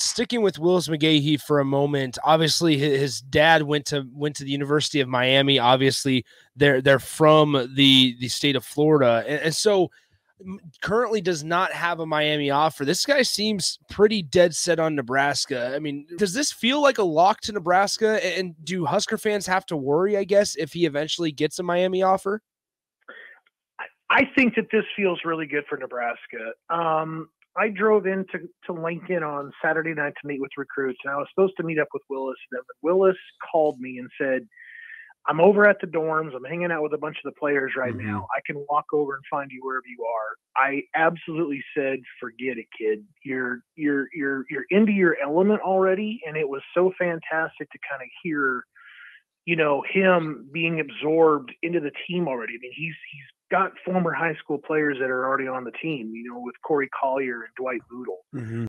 sticking with Willis McGahee for a moment, obviously his dad went to went to the University of Miami. Obviously, they're they're from the the state of Florida, and, and so currently does not have a Miami offer. This guy seems pretty dead set on Nebraska. I mean, does this feel like a lock to Nebraska? And do Husker fans have to worry, I guess, if he eventually gets a Miami offer? I think that this feels really good for Nebraska. Um, I drove into to Lincoln on Saturday night to meet with recruits, and I was supposed to meet up with Willis. And Willis called me and said, I'm over at the dorms. I'm hanging out with a bunch of the players right mm-hmm. now. I can walk over and find you wherever you are. I absolutely said, forget it, kid. You're you're you're you're into your element already, and it was so fantastic to kind of hear, you know, him being absorbed into the team already. I mean, he's he's got former high school players that are already on the team. You know, with Corey Collier and Dwight Bootle. Mm-hmm.